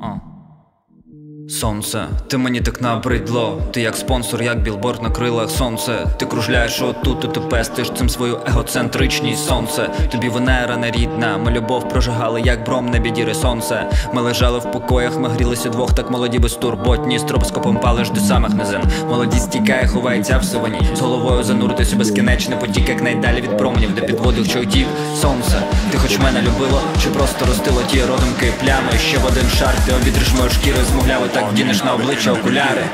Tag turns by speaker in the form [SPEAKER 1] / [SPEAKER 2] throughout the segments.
[SPEAKER 1] А. Сонце, ти мені так набридло. Ти як спонсор, як білборд на крилах сонце. Ти кружляєш отут, і ти пестиш цим свою егоцентричність сонце. Тобі Венера не рідна, ми любов прожигали, як бром на бідіри сонце. Ми лежали в покоях, ми грілися двох, так молоді безтурботні. Стробоскопом палиш до самих низин. Молодість тікає, ховається в сивані. З головою зануритись у безкінечний потік, як найдалі від променів, де підводив чоутів сонце. Ти хоч мене любило, чи просто ростило ті родинки плями? Ще в один шар, ти обідриш мою шкіру змовляли, так вдінеш на обличчя окуляри.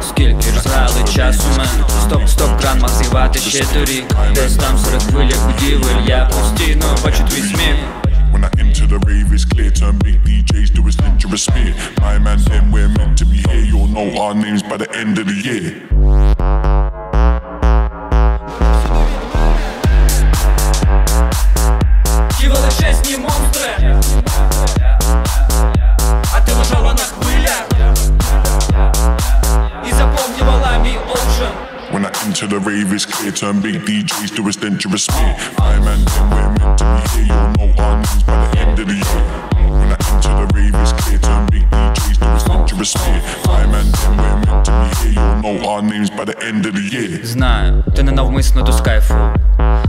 [SPEAKER 1] Скільки ж зграли часу мен Стоп, стоп, кран мав зіграти ще торік Десь там серед хвилі будівель Я постійно бачу твій сміх
[SPEAKER 2] When I enter the rave, it's clear to me. DJs do is dangerous me. My man, then we're meant to be here. You'll know our names by the end of the year.
[SPEAKER 1] Ті величезні монстри А ти лежала на хвилях І заповнювала мій оушен
[SPEAKER 2] When I enter the rave, it's clear to me. DJs do is dangerous me. My man, then we're meant to be here. respect.
[SPEAKER 1] Знаю, ти ненавмисно до скайфу.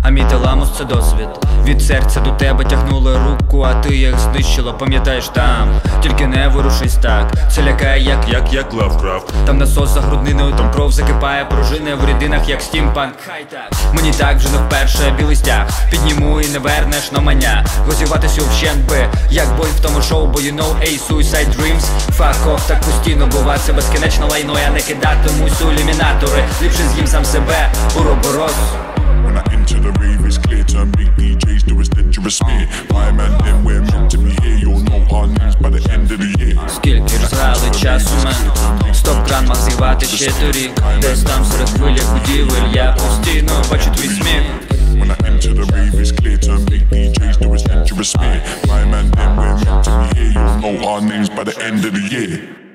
[SPEAKER 1] А мій теламус це досвід. Від серця до тебе тягнули руку, а ти їх знищила, пам'ятаєш там Тільки не ворушись так, це лякає як як як Лавкрафт. Там насос за грудниною, там кров закипає, пружини в рідинах, як стімпанк. Хай так. Мені так вже не вперше білий стяг. Підніму і не вернеш на маня Гозіватися вщент би, як бой в тому шоу, бо you know, ей, suicide dreams. Fuck off, так постійно бува, це безкінечно лайно, я не кидатимусь комусь улімінатори Ліпше з'їм сам себе уроборос
[SPEAKER 2] When I enter the rave, it's clear to make DJs do his dangerous me. My man, then we're meant to be here. You'll know our names by the end of the year.
[SPEAKER 1] Скільки ж зрали часу ми Стоп-кран мав зівати ще торік Десь там серед хвиля будівель Я постійно бачу твій сміх
[SPEAKER 2] When I enter the rave, it's clear to make DJs do his dangerous me. My man, then we're meant to be here. You'll know our names by the end of the year.